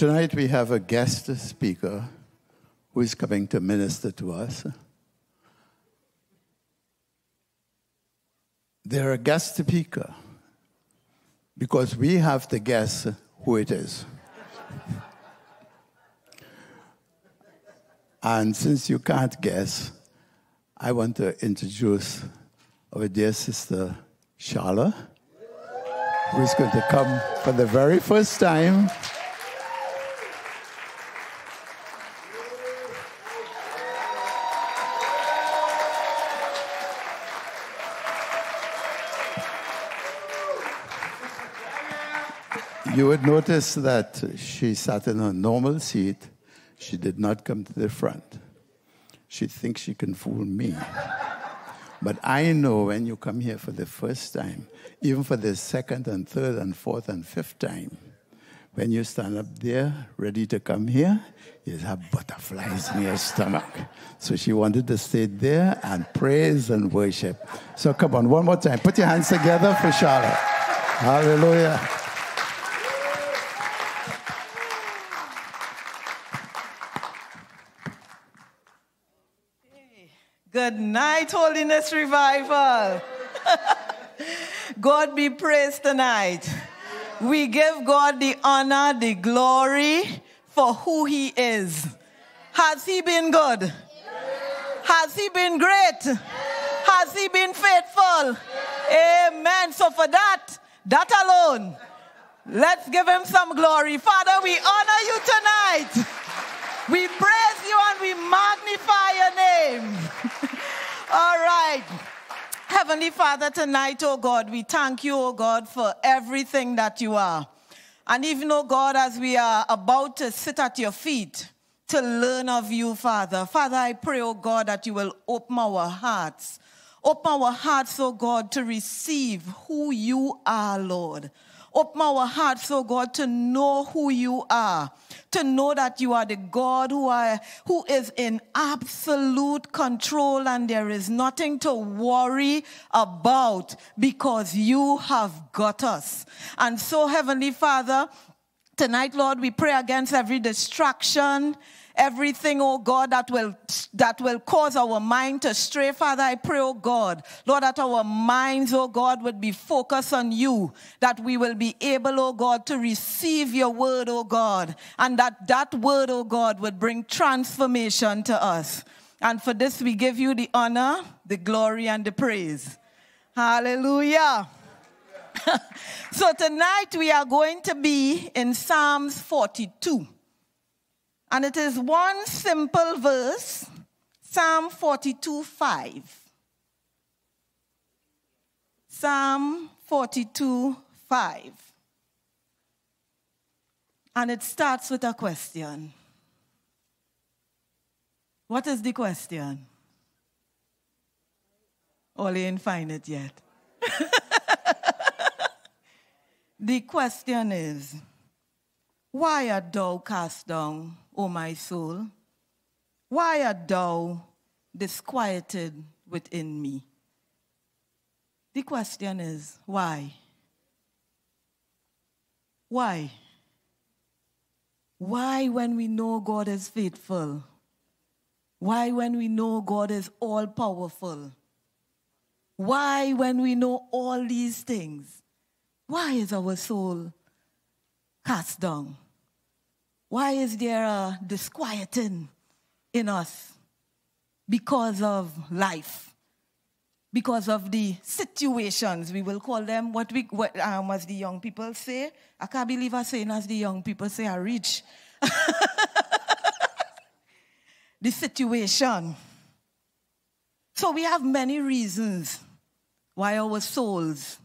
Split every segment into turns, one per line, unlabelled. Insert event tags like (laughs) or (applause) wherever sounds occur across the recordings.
Tonight we have a guest speaker who is coming to minister to us. They're a guest speaker because we have to guess who it is. and since you can't guess, I want to introduce our dear sister Charlotte, who's going to come for the very first time. You would notice that she sat in a normal seat. She did not come to the front. She thinks she can fool me. But I know when you come here for the first time, even for the second and third and fourth and fifth time, when you stand up there ready to come here, you have butterflies in your stomach. So she wanted to stay there and praise and worship. So come on, one more time. Put your hands together for Charlotte. Hallelujah.
Good night, Holiness Revival. (laughs) God be praised tonight. We give God the honor, the glory for who He is. Has He been good? Has He been great? Has He been faithful? Amen. So, for that, that alone, let's give Him some glory. Father, we honor you tonight. We praise you and we magnify your name. (laughs) All right. Heavenly Father, tonight, oh God, we thank you, oh God, for everything that you are. And even, oh God, as we are about to sit at your feet to learn of you, Father, Father, I pray, oh God, that you will open our hearts. Open our hearts, oh God, to receive who you are, Lord. Open our hearts, oh God, to know who you are, to know that you are the God who, are, who is in absolute control and there is nothing to worry about because you have got us. And so, Heavenly Father, tonight, Lord, we pray against every distraction everything, oh God, that will, that will cause our mind to stray. Father, I pray, oh God, Lord, that our minds, oh God, would be focused on you, that we will be able, oh God, to receive your word, oh God, and that that word, oh God, would bring transformation to us. And for this, we give you the honor, the glory, and the praise. Hallelujah. (laughs) so tonight we are going to be in Psalms 42. And it is one simple verse, Psalm 42 5. Psalm 42 5. And it starts with a question. What is the question? Only ain't find it yet. (laughs) the question is, why art thou cast down, O my soul? Why art thou disquieted within me? The question is, why? Why? Why, when we know God is faithful? Why, when we know God is all powerful? Why, when we know all these things? Why is our soul cast down? Why is there a disquieting in us? Because of life, because of the situations, we will call them what we, what, um, as the young people say. I can't believe I'm saying as the young people say, I reach. (laughs) the situation. So we have many reasons why our souls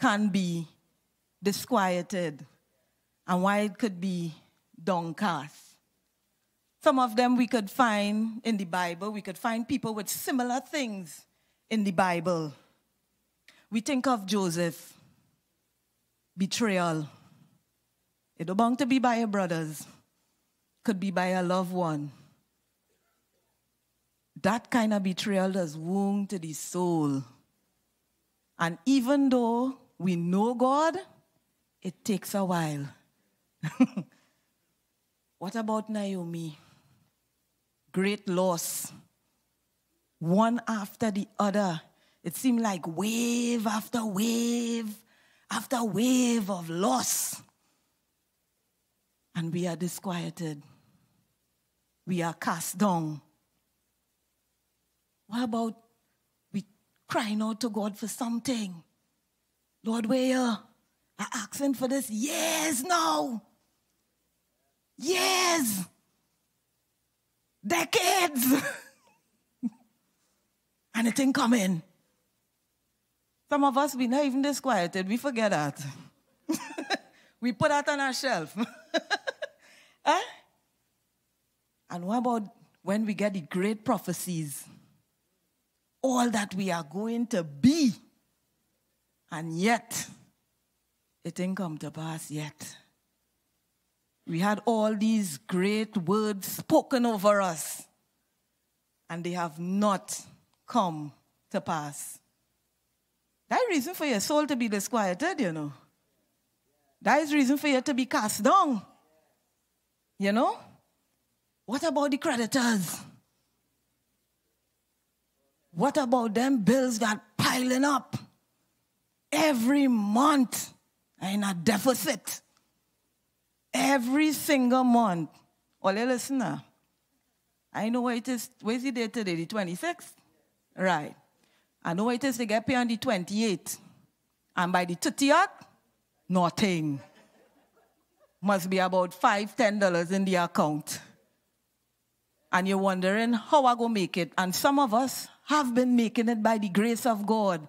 can be disquieted and why it could be downcast. Some of them we could find in the Bible. We could find people with similar things in the Bible. We think of Joseph, betrayal. It don't belong to be by your brothers, could be by a loved one. That kind of betrayal does wound to the soul. And even though we know God, it takes a while. (laughs) What about Naomi? Great loss. One after the other. It seemed like wave after wave after wave of loss. And we are disquieted. We are cast down. What about we crying out to God for something? Lord, where? I asking for this years now. Years. Decades. and it ain't coming. Some of us, we not even disquieted. We forget that. (laughs) we put that on our shelf. huh? (laughs) Eh? And what about when we get the great prophecies? All that we are going to be. And yet, it didn't come to pass yet. We had all these great words spoken over us, and they have not come to pass. That is reason for your soul to be disquieted, you know. That is reason for you to be cast down. You know? What about the creditors? What about them bills that piling up every month in a deficit? Every single month. Well, listen now. I know what it is. Where's the date today? The 26th? Right. I know it is to get paid on the 28th. And by the 30th, nothing. Must be about five, ten dollars in the account. And you're wondering how I go make it. And some of us have been making it by the grace of God.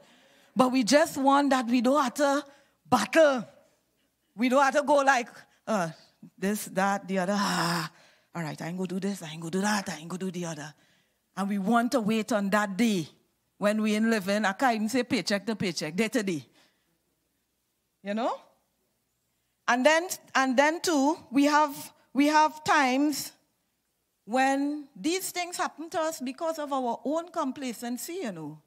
But we just want that we don't have to battle. We don't have to go like uh, this, that, the other. Ah, all right, I ain't gonna do this, I ain't gonna do that, I ain't gonna do the other. And we want to wait on that day when we in living, I can't even say paycheck to paycheck, day to day. You know? And then and then too, we have we have times when these things happen to us because of our own complacency, you know.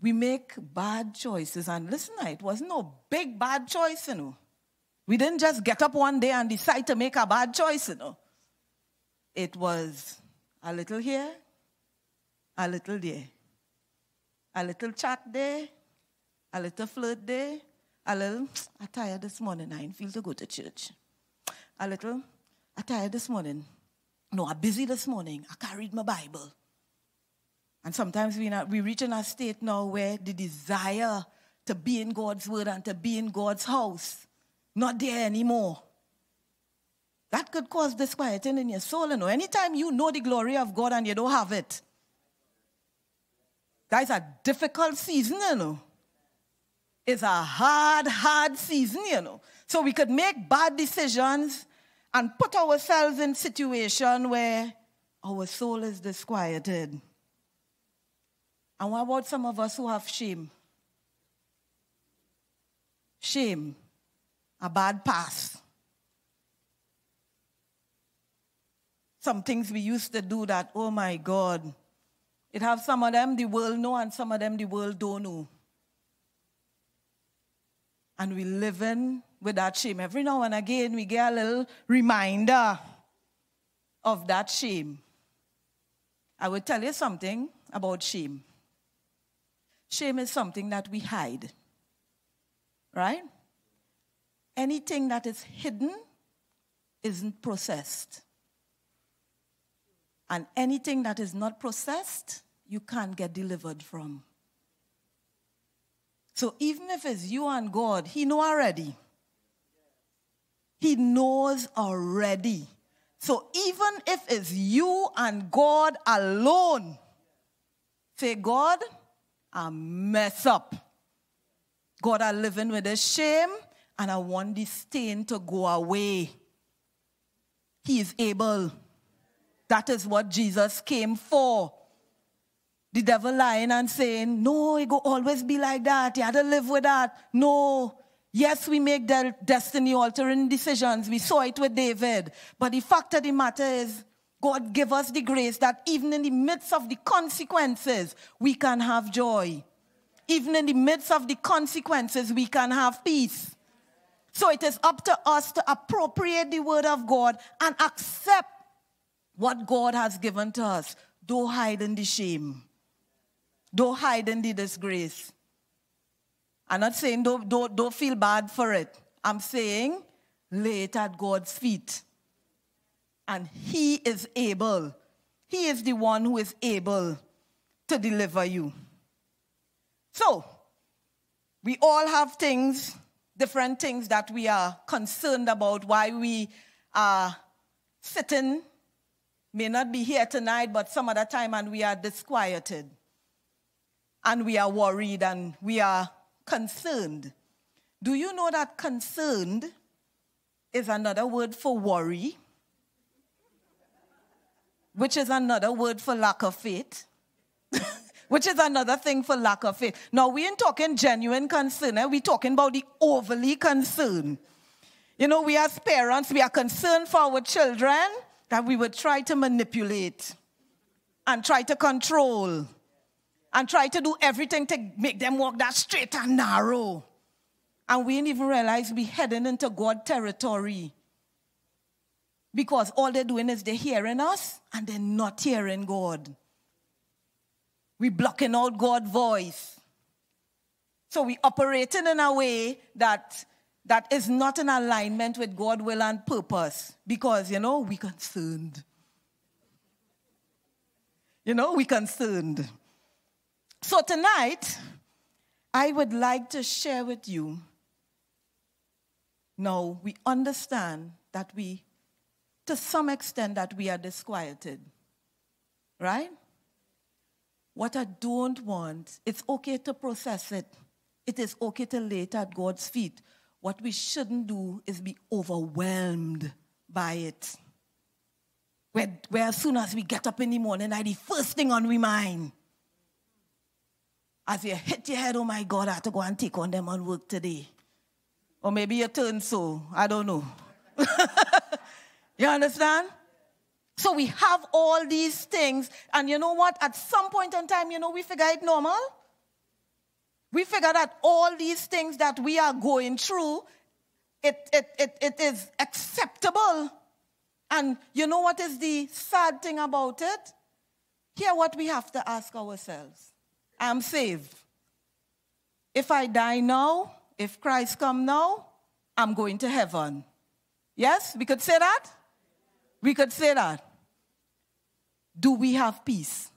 We make bad choices, and listen, it was no big bad choice, you know. We didn't just get up one day and decide to make a bad choice, you know. It was a little here, a little there. A little chat there, a little flirt there, a little, I'm tired this morning, I didn't feel to go to church. A little, I'm tired this morning. No, I'm busy this morning. I can't read my Bible. And sometimes we, not, we reach in a state now where the desire to be in God's word and to be in God's house, not there anymore. That could cause disquieting in your soul. Know, anytime you know the glory of God and you don't have it, that's a difficult season, you know. It's a hard, hard season, you know. So we could make bad decisions and put ourselves in situation where our soul is disquieted. And what about some of us who have shame? Shame, a bad past. Some things we used to do that, oh my God, it have some of them the world know and some of them the world don't know. And we living with that shame. Every now and again we get a little reminder of that shame. I will tell you something about shame. Shame is something that we hide. Right? Anything that is hidden isn't processed. And anything that is not processed you can't get delivered from. So even if it's you and God, He know already. He knows already. So even if it's you and God alone, say, God, I mess up. God, I living with this shame and I want this stain to go away. He is able. That is what Jesus came for. The devil lying and saying, no, it will always be like that. You had to live with that. No. Yes, we make de- destiny altering decisions. We saw it with David. But the fact of the matter is, God give us the grace that even in the midst of the consequences, we can have joy. Even in the midst of the consequences, we can have peace. So it is up to us to appropriate the word of God and accept what God has given to us. Don't hide in the shame. Don't hide in the disgrace. I'm not saying don't, don't, don't feel bad for it. I'm saying lay it at God's feet. And He is able. He is the one who is able to deliver you. So, we all have things, different things that we are concerned about, why we are sitting, may not be here tonight, but some other time, and we are disquieted. And we are worried and we are concerned. Do you know that concerned is another word for worry, which is another word for lack of faith? (laughs) which is another thing for lack of faith. Now, we ain't talking genuine concern, eh? we're talking about the overly concern. You know, we as parents, we are concerned for our children that we would try to manipulate and try to control and try to do everything to make them walk that straight and narrow. And we didn't even realize we heading into God territory. Because all they're doing is they're hearing us and they're not hearing God. We blocking out God's voice. So we operating in a way that that is not in alignment with God's will and purpose. Because, you know, we concerned. You know, we concerned. So tonight, I would like to share with you. Now, we understand that we, to some extent, that we are disquieted. Right? What I don't want, it's okay to process it. It is okay to lay it at God's feet. What we shouldn't do is be overwhelmed by it. Where, where as soon as we get up in the morning, I the first thing on we mind as you hit your head, oh my God, I have to go and take on them on work today. Or maybe you turn so. I don't know. (laughs) you understand? So we have all these things, and you know what? At some point in time, you know, we figure it normal. We figure that all these things that we are going through, it, it, it, it is acceptable. And you know what is the sad thing about it? Here, what we have to ask ourselves I'm saved. If I die now, if Christ come now, I'm going to heaven. Yes, we could say that? We could say that. Do we have peace?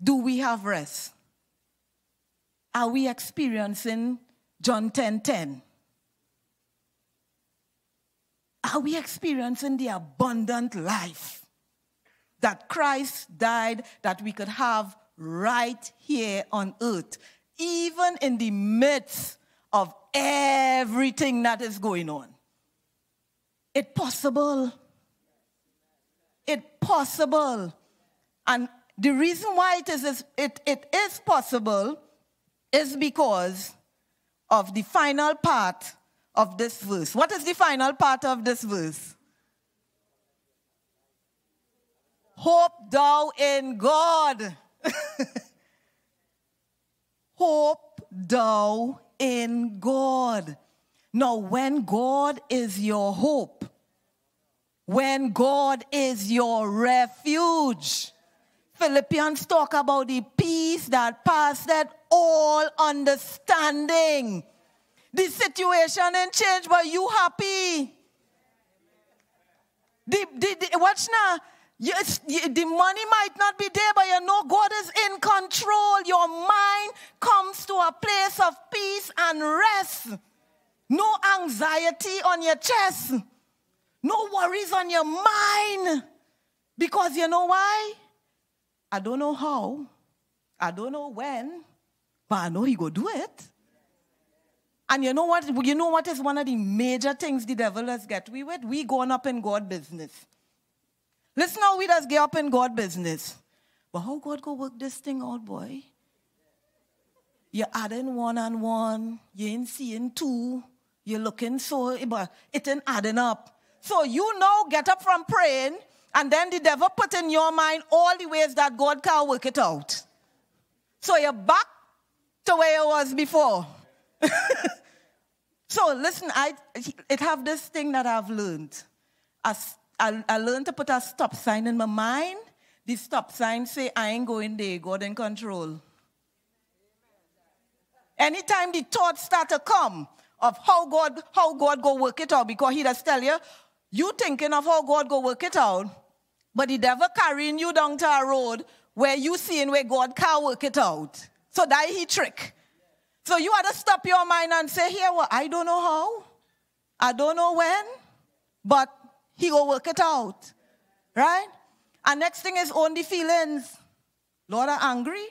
Do we have rest? Are we experiencing John 10 10? Are we experiencing the abundant life that Christ died that we could have right here on earth, even in the midst of everything that is going on. It's possible. It possible. And the reason why it is, it, it is possible is because of the final part of this verse. What is the final part of this verse? Hope thou in God. (laughs) Hope thou in God. Now, when God is your hope, when God is your refuge, Philippians talk about the peace that passeth all understanding. The situation ain't changed, but you happy. The, the, the, watch now. Yes, the money might not be there, but you know God is in control. Your mind comes to a place of peace and rest. No anxiety on your chest. No worries on your mind. Because you know why? I don't know how. I don't know when. But I know he go do it. And you know what? You know what is one of the major things the devil has get we with? We going up in God business. Listen how we just get up in God business. But how God go work this thing out, boy? You're adding one and one. You ain't seeing two. You're looking so, but it ain't adding up. So you now get up from praying, and then the devil put in your mind all the ways that God can work it out. So you're back to where you was before. (laughs) So listen, I it have this thing that I've learned. I, I, I learned to put a stop sign in my mind. The stop sign say, I ain't going there, God in control. Anytime the thoughts start to come of how God, how God go work it out, because he does tell you, you thinking of how God go work it out, but the devil carrying you down to a road where you seeing where God can work it out. So that he trick. So you have to stop your mind and say, here, well, I don't know how. I don't know when, but he will work it out. Right? And next thing is only feelings. Lord, I'm angry.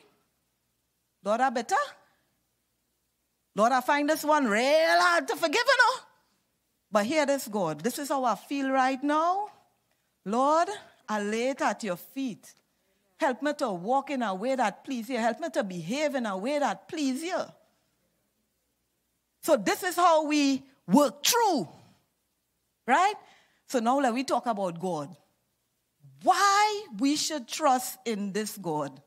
Lord, I better. Lord, I find this one real hard to forgive, you know. But here this God. This is how I feel right now. Lord, I lay it at your feet. Help me to walk in a way that pleases you. Help me to behave in a way that pleases you. So this is how we work through. Right? So now let we talk about God. Why we should trust in this God.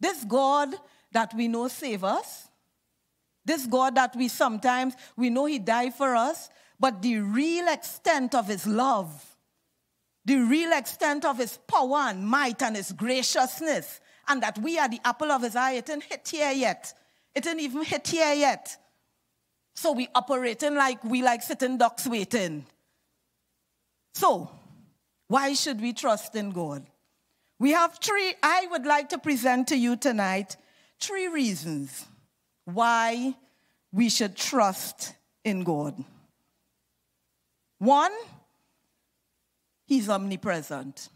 This God that we know save us. This God that we sometimes we know he died for us, but the real extent of his love the real extent of his power and might and his graciousness, and that we are the apple of his eye. It didn't hit here yet. It didn't even hit here yet. So we operating like we like sitting ducks waiting. So, why should we trust in God? We have three, I would like to present to you tonight three reasons why we should trust in God. One, He's omnipresent.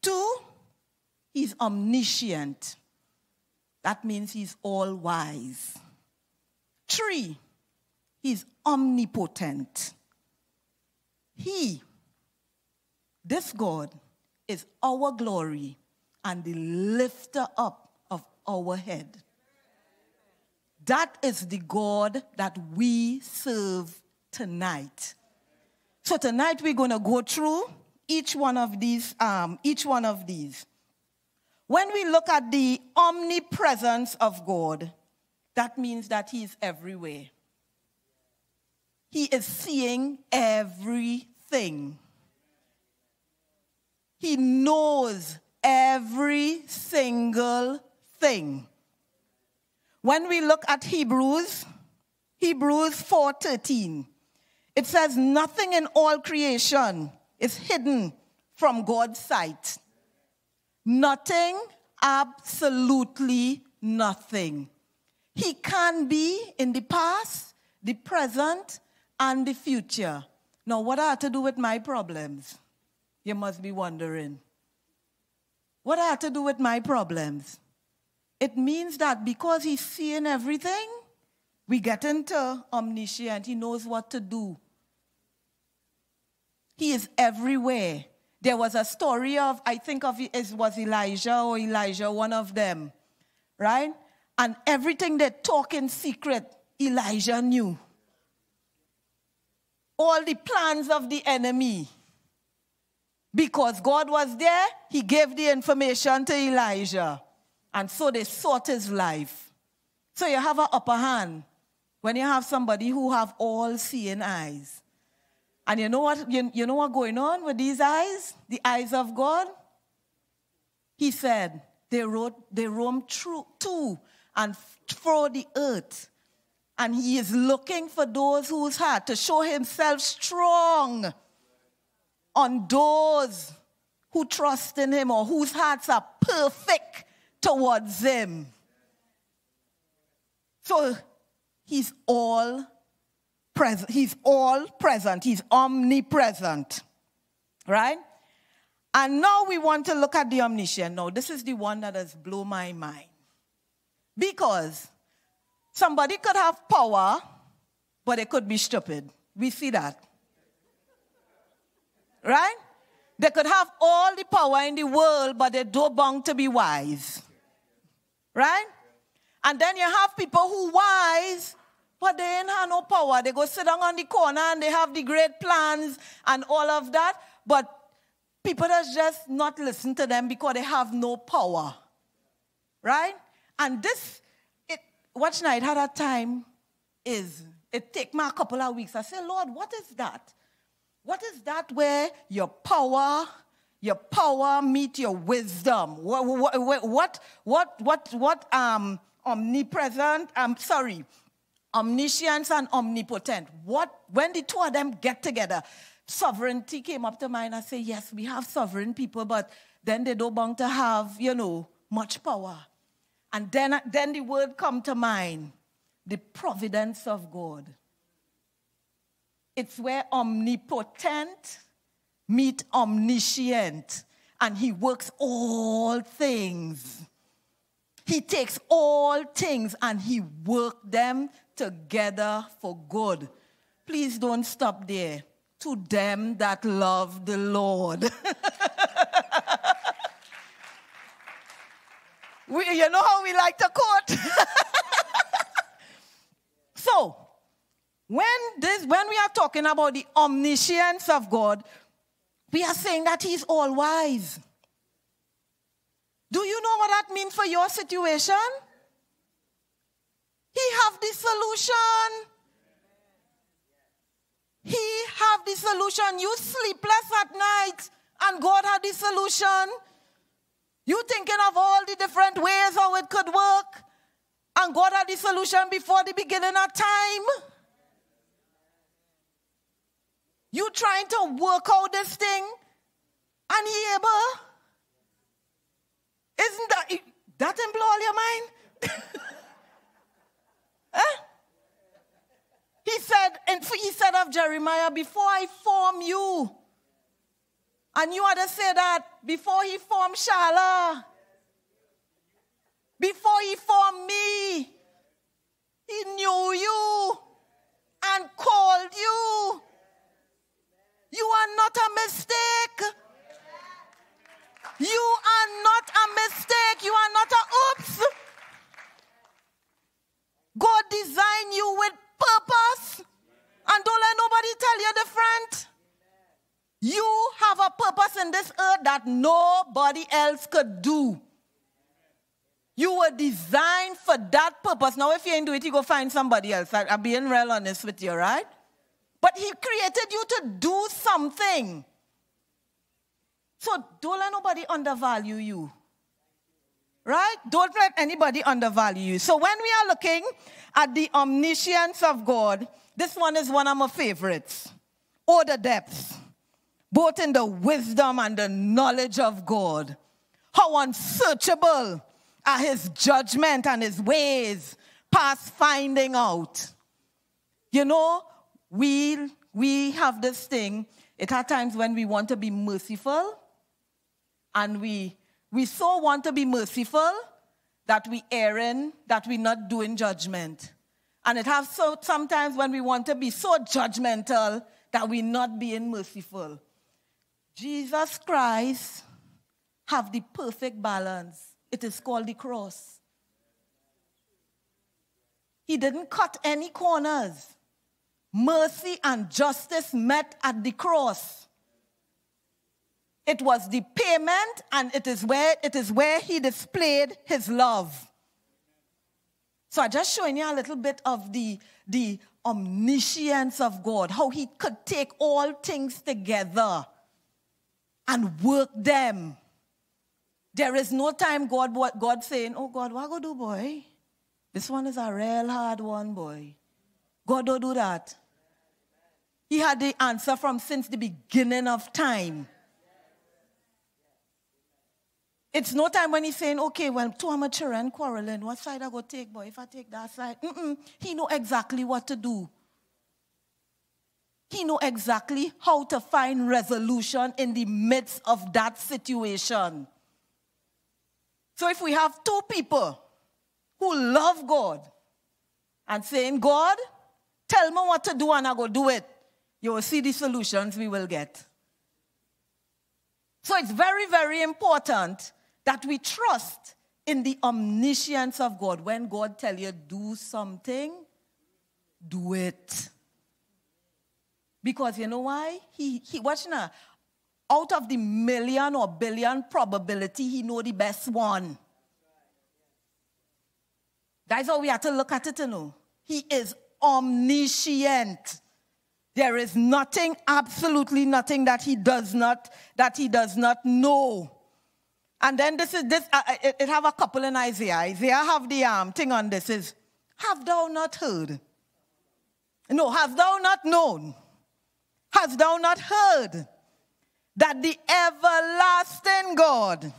Two, he's omniscient. That means he's all wise. Three, he's omnipotent. He, this God, is our glory and the lifter up our head. That is the God that we serve tonight. So tonight we're going to go through each one of these, um, each one of these. When we look at the omnipresence of God, that means that He is everywhere. He is seeing everything. He knows every single thing. When we look at Hebrews, Hebrews 4:13, it says, Nothing in all creation is hidden from God's sight. Nothing, absolutely nothing. He can be in the past, the present, and the future. Now, what I have to do with my problems? You must be wondering. What I have to do with my problems? It means that because he's seeing everything, we get into omniscient. He knows what to do. He is everywhere. There was a story of, I think of it was Elijah or Elijah, one of them, right? And everything they talk in secret, Elijah knew. All the plans of the enemy. Because God was there, he gave the information to Elijah. And so they sought his life. So you have an upper hand when you have somebody who have all seeing eyes. And you know what you, you know what going on with these eyes? The eyes of God? He said, they wrote, they roam through to and through the earth. And he is looking for those whose heart to show himself strong on those who trust in him or whose hearts are perfect towards him. So he's all present. He's all present. He's omnipresent. Right? And now we want to look at the omniscient. Now, this is the one that has blown my mind. Because somebody could have power, but they could be stupid. We see that. Right? They could have all the power in the world, but they don't bound to be wise. Right? And then you have people who wise, but they ain't have no power. They go sit down on the corner and they have the great plans and all of that. But people just just not listen to them because they have no power. Right? And this, it, watch night had a time is it take me a couple of weeks. I say, Lord, what is that? What is that where your power, your power meet your wisdom? What, what, what, what, what, what um, omnipresent, I'm sorry, omniscience and omnipotent. What, when the two of them get together, sovereignty came up to mind. I say, yes, we have sovereign people, but then they don't want to have, you know, much power. And then, then the word come to mind, the providence of God. It's where omnipotent meet omniscient, and he works all things. He takes all things and he works them together for good. Please don't stop there. To them that love the Lord. (laughs) we, you know how we like to quote. (laughs) so, when this when we are talking about the omniscience of God, we are saying that He's all wise. Do you know what that means for your situation? He have the solution. He have the solution. You sleepless at night and God had the solution. You thinking of all the different ways how it could work and God had the solution before the beginning of time. You trying to work out this thing and he able? Isn't that, that didn't blow all your mind? huh? (laughs) Eh? He said, and he said of Jeremiah, before I form you, and you had to say that before he formed Shala, before he formed me, he knew you and called you. You are not a mistake. You are not a mistake. You are not a oops. God designed you with purpose. And don't let nobody tell you different. You have a purpose in this earth that nobody else could do. You were designed for that purpose. Now, if you ain't do it, you go find somebody else. I, I'm being real honest with you, right? But He created you to do something. So don't let nobody undervalue you. Right? Don't let anybody undervalue you. So when we are looking at the omniscience of God, this one is one of my favorites. Or the depths, both in the wisdom and the knowledge of God. How unsearchable are his judgment and his ways past finding out. You know, we, we have this thing. It are times when we want to be merciful and we, we so want to be merciful that we erring, that we're not doing judgment. And it has so sometimes when we want to be so judgmental that we're not being merciful. Jesus Christ have the perfect balance. It is called the cross. He didn't cut any corners. Mercy and justice met at the cross. It was the payment, and it is where it is where he displayed his love. So I just showing you a little bit of the, the omniscience of God, how he could take all things together and work them. There is no time God God saying, Oh God, what go do, boy? This one is a real hard one, boy. God don't do that. He had the answer from since the beginning of time. It's no time when he's saying, okay, well, two amateur and quarreling. What side I go take, boy? If I take that side, Mm-mm. he know exactly what to do. He know exactly how to find resolution in the midst of that situation. So if we have two people who love God and saying, God, tell me what to do and I go do it, you will see the solutions we will get. So it's very, very important that we trust in the omniscience of God. When God tell you do something, do it. Because you know why? He, he watch now. Out of the million or billion probability, he know the best one. That's how we have to look at it, you know. He is omniscient. There is nothing, absolutely nothing that he does not, that he does not know. And then this is this, uh, it, it, have a couple in Isaiah. Isaiah have the um, thing on this is, have thou not heard? No, hast thou not known? Hast thou not heard that the everlasting God,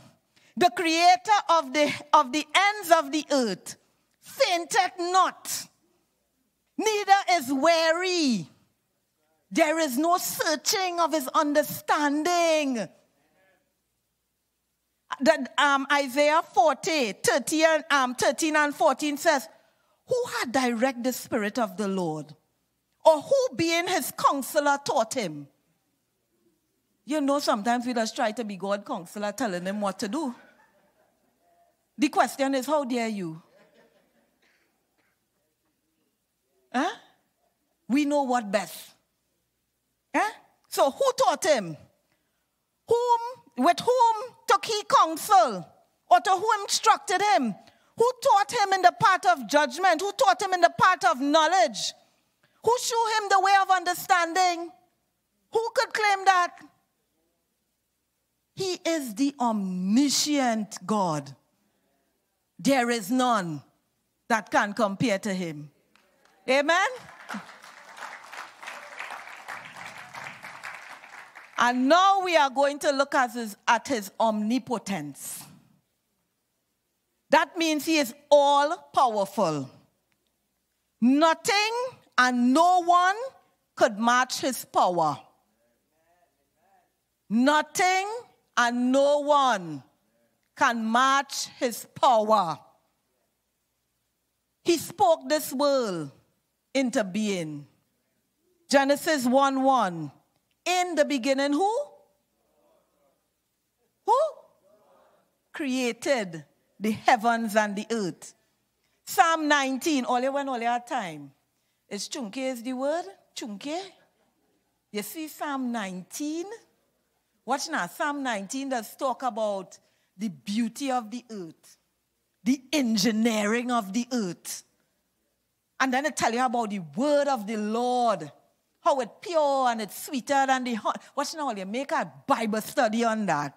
the creator of the, of the ends of the earth, fainteth not, neither is weary. There is no searching of his understanding. That um, Isaiah 40, 30 and, um, 13 and 14 says, Who had direct the Spirit of the Lord? Or who, being his counselor, taught him? You know, sometimes we just try to be God counselor telling him what to do. The question is, how dare you? Huh? We know what best. Huh? So who taught him? Whom, with whom took he counsel? Or to whom instructed him? Who taught him in the path of judgment? Who taught him in the path of knowledge? Who showed him the way of understanding? Who could claim that? He is the omniscient God. There is none that can compare to him. Amen? And now we are going to look at his, at his omnipotence. That means he is all powerful. Nothing and no one could match his power. Nothing and no one can match his power. He spoke this world into being. Genesis 1 1. In the beginning, who? Who? Created the heavens and the earth. Psalm 19, only when only our time. Is chunke is the word? Chunke? You see Psalm 19? Watch now, Psalm 19 does talk about the beauty of the earth, the engineering of the earth. And then it tell you about the word of the Lord, how it's pure and it's sweeter than the hot. Watch now, you make a Bible study on that.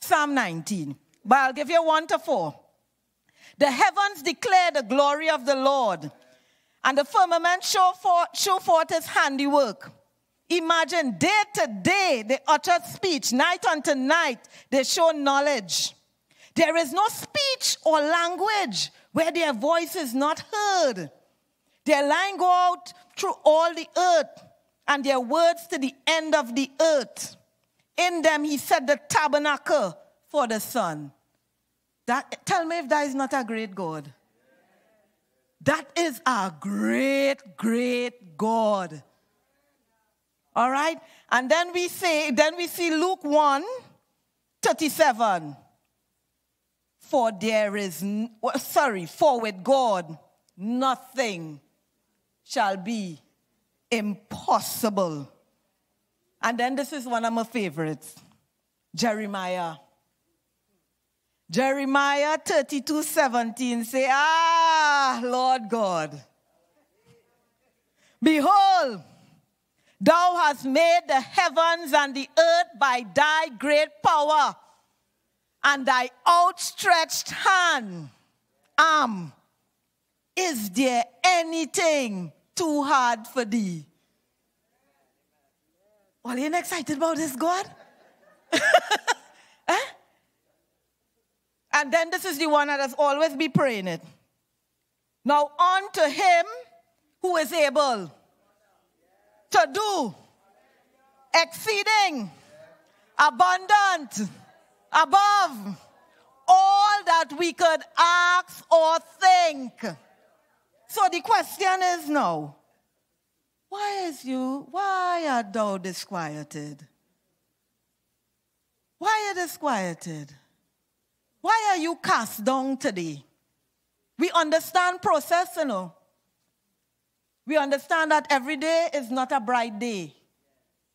Psalm 19. But I'll give you one to four. The heavens declare the glory of the Lord, and the firmament show forth, show forth his handiwork. Imagine day to day they utter speech, night unto night they show knowledge. There is no speech or language where their voice is not heard. Their line go out through all the earth, and their words to the end of the earth. In them he set the tabernacle for the sun. That, tell me if that is not a great God. That is a great, great God. All right? And then we say, then we see Luke 1 37. For there is, sorry, for with God nothing shall be impossible. And then this is one of my favorites Jeremiah. Jeremiah 32 17 say, Ah, Lord God, behold, Thou hast made the heavens and the earth by thy great power and thy outstretched hand. Arm. Is there anything too hard for thee? Are you excited about this, God? (laughs) eh? And then this is the one that has always be praying it. Now unto him who is able to do exceeding, abundant, above all that we could ask or think. So the question is now, why is you, why are thou disquieted? Why are you disquieted? Why are you cast down today? We understand process, you know. We understand that every day is not a bright day.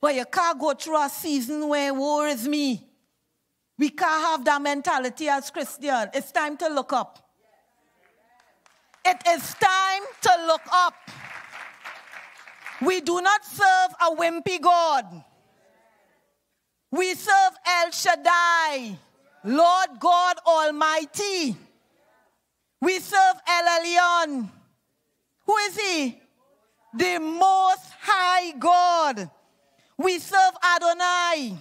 But you can't go through a season where war is me. We can't have that mentality as Christian. It's time to look up. It is time to look up. We do not serve a wimpy God. We serve El Shaddai, Lord God Almighty. We serve El Elyon. Who is he? The Most High God. We serve Adonai,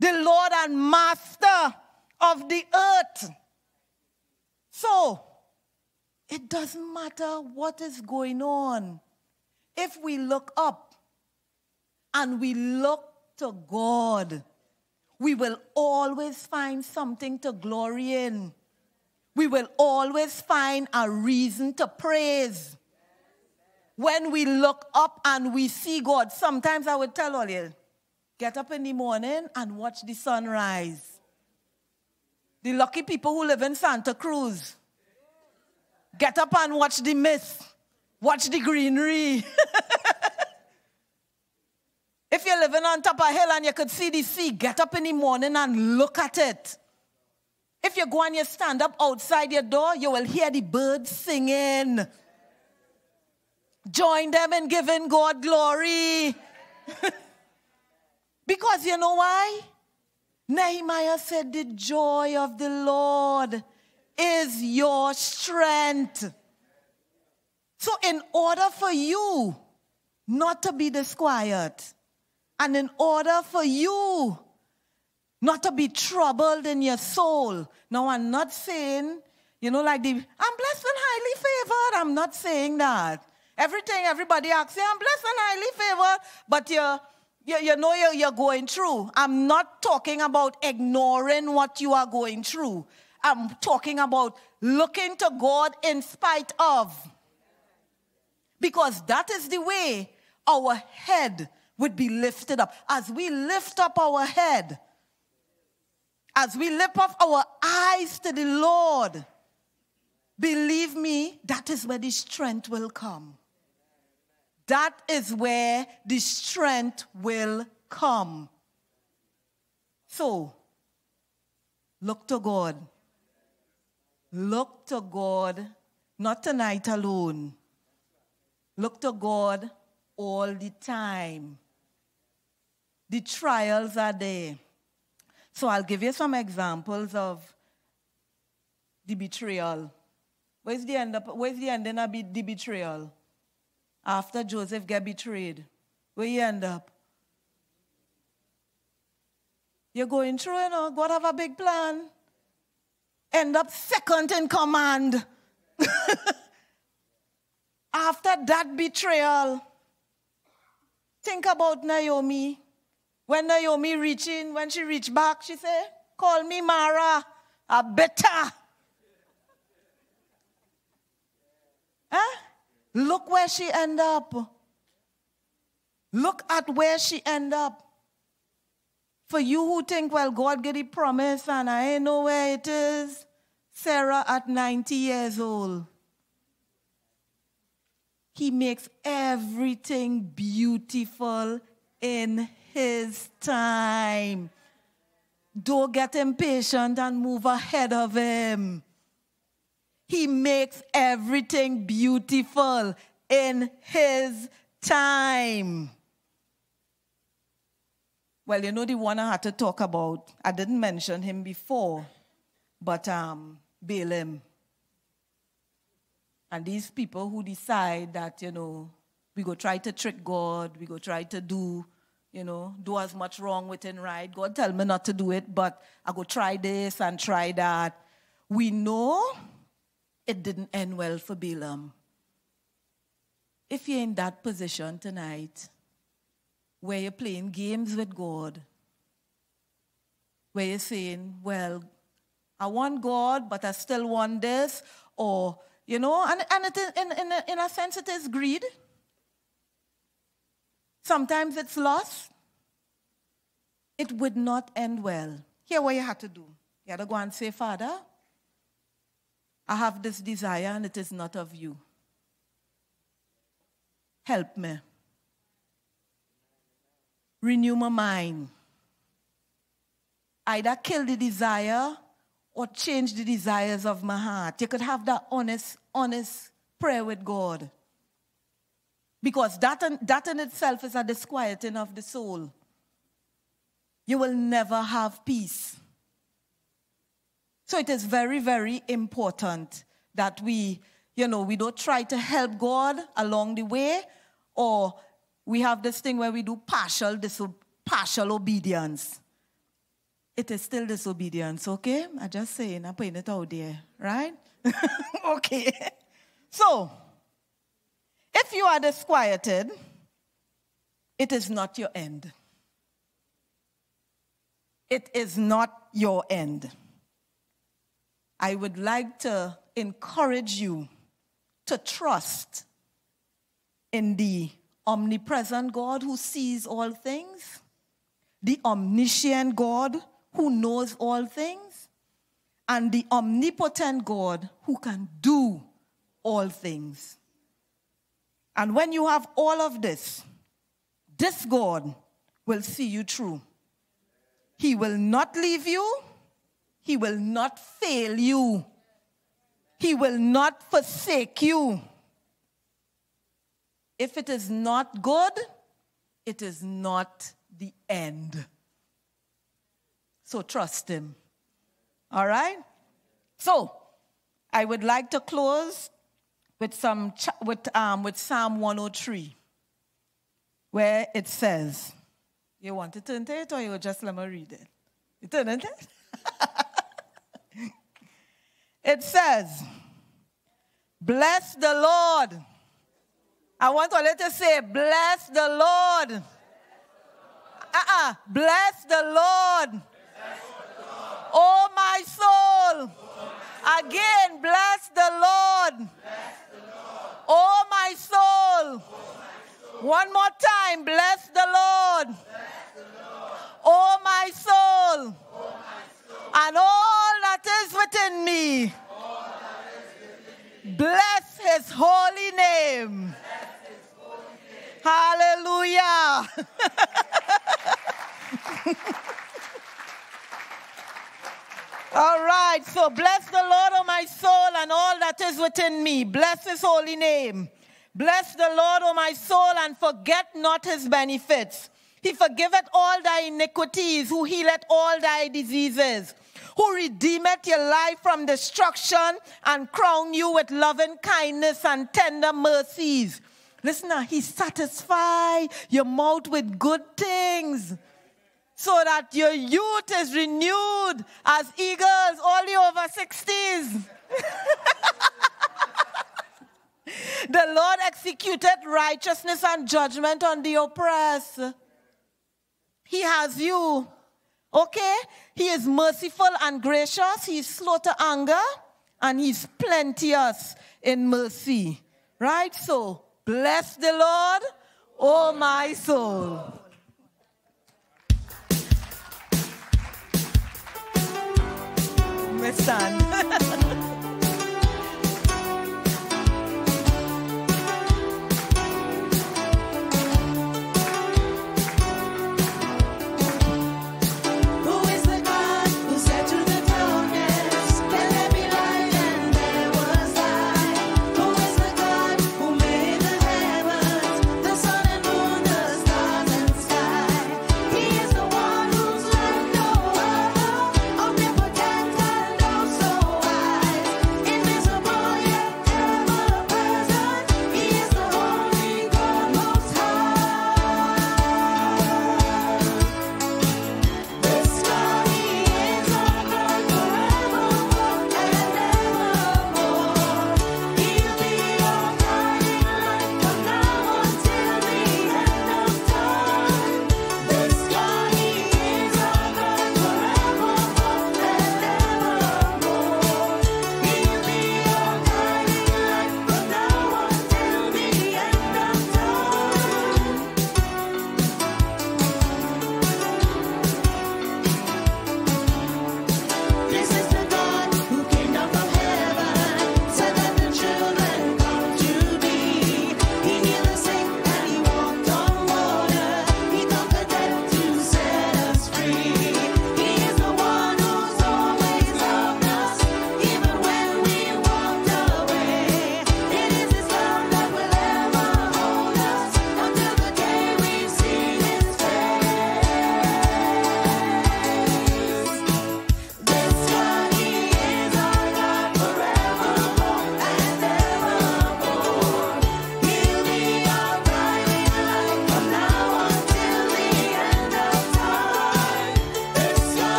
the Lord and Master of the earth. So, it doesn't matter what is going on. If we look up and we look to God, we will always find something to glory in. We will always find a reason to praise. When we look up and we see God, sometimes I would tell all you, get up in the morning and watch the sunrise. The lucky people who live in Santa Cruz, get up and watch the mist, watch the greenery. (laughs) If you're living on top of a hill and you could see the sea, get up in the morning and look at it. If you go and you stand up outside your door, you will hear the birds singing. Join them in giving God glory. (laughs) because you know why? Nehemiah said, The joy of the Lord is your strength. So, in order for you not to be disquiet, and in order for you not to be troubled in your soul. Now, I'm not saying, you know, like the, I'm blessed and highly favored. I'm not saying that. Everything everybody asks, say, I'm blessed and highly favored, but you're, you, you know you're, you're going through. I'm not talking about ignoring what you are going through. I'm talking about looking to God in spite of. Because that is the way our head would be lifted up. As we lift up our head, as we lift up our eyes to the Lord, believe me, that is where the strength will come. That is where the strength will come. So, look to God. Look to God, not tonight alone. Look to God all the time. The trials are there. So I'll give you some examples of the betrayal. Where's the end up? Where's the ending of the betrayal? After Joseph get betrayed, where you end up? You're going through, you know, God have a big plan. End up second in command. (laughs) After that betrayal, think about Naomi. When Naomi reached in, when she reached back, she said, Call me Mara, a better. Huh? Look where she end up. Look at where she end up. For you who think, well, God gave a promise and I ain't know where it is. Sarah at 90 years old. He makes everything beautiful in his time. Don't get impatient and move ahead of him. He makes everything beautiful in his time. Well, you know the one I had to talk about. I didn't mention him before, but um, Balaam. And these people who decide that, you know, we go try to trick God, we go try to do you know, do as much wrong within right. God tell me not to do it, but I go try this and try that. We know it didn't end well for Balaam. If you're in that position tonight, where you're playing games with God, where you're saying, well, I want God, but I still want this, or, you know, and, and in, in, a, in a sense, it is greed. Sometimes it's loss. It would not end well. Here, what you had to do you had to go and say, Father, I have this desire and it is not of you. Help me. Renew my mind. Either kill the desire or change the desires of my heart. You could have that honest, honest prayer with God. Because that in, that in itself is a disquieting of the soul. You will never have peace. So it is very, very important that we, you know, we don't try to help God along the way, or we have this thing where we do partial, diso- partial obedience. It is still disobedience, okay? I just saying, I'm putting it out there, right? (laughs) okay. So, if you are disquieted, it is not your end. It is not your end. I would like to encourage you to trust in the omnipresent God who sees all things, the omniscient God who knows all things, and the omnipotent God who can do all things. And when you have all of this, this God will see you through. He will not leave you, He will not fail you, He will not forsake you. If it is not good, it is not the end. So trust Him. All right? So, I would like to close with, some, with, um, with Psalm 103, where it says, You want to turn to it or you just let me read it? You turn it? (laughs) it says, Bless the Lord. I want to let to say, Bless the Lord. Uh-uh. Bless the Lord. Oh, my soul. Again, bless the Lord. Oh, my soul. One more time, bless the Lord. Oh, my soul. And all that is within me. Bless his holy name. Hallelujah. (laughs) All right, so bless the Lord, O my soul, and all that is within me. Bless his holy name. Bless the Lord, O my soul, and forget not his benefits. He forgiveth all thy iniquities, who healeth all thy diseases, who redeemeth your life from destruction and crown you with loving kindness and tender mercies. Listen now, he satisfy your mouth with good things so that your youth is renewed as eagles, only over 60s. (laughs) the Lord executed righteousness and judgment on the oppressed. He has you. Okay? He is merciful and gracious. He's slow to anger and he's plenteous in mercy. Right? So, bless the Lord, oh my soul. Me wisdom (laughs)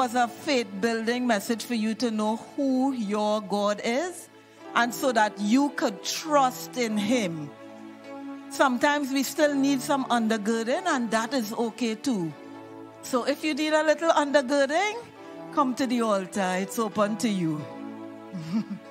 was a faith building message for you to know who your God is and so that you could trust in Him. Sometimes we still need some undergirding, and that is okay too. So if you need a little undergirding, come to the altar. It's open to you. (laughs)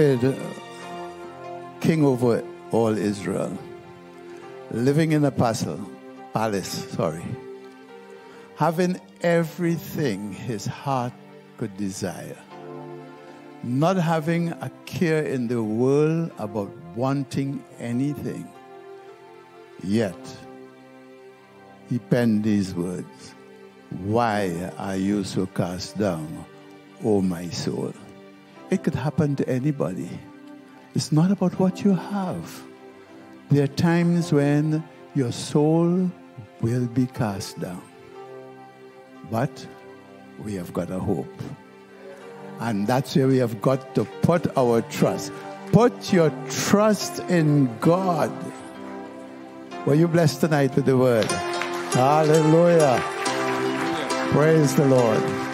David, king over all Israel, living in a palace, palace, sorry, having everything his heart could desire, not having a care in the world about wanting anything. Yet, he penned these words Why are you so cast down, O my soul? It could happen to anybody. It's not about what you have. There are times when your soul will be cast down. But we have got a hope. And that's where we have got to put our trust. Put your trust in God. Were you blessed tonight with the word? Hallelujah. Praise the Lord.